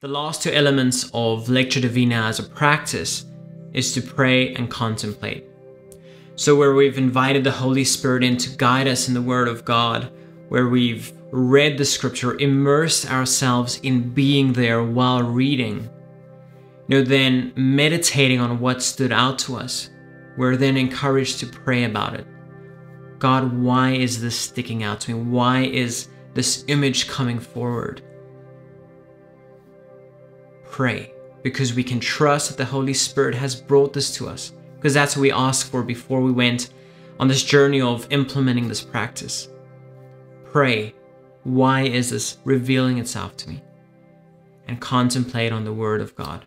The last two elements of Lectio Divina as a practice is to pray and contemplate. So, where we've invited the Holy Spirit in to guide us in the Word of God, where we've read the Scripture, immersed ourselves in being there while reading, you know, then meditating on what stood out to us, we're then encouraged to pray about it. God, why is this sticking out to me? Why is this image coming forward? Pray because we can trust that the Holy Spirit has brought this to us because that's what we asked for before we went on this journey of implementing this practice. Pray, why is this revealing itself to me? And contemplate on the Word of God.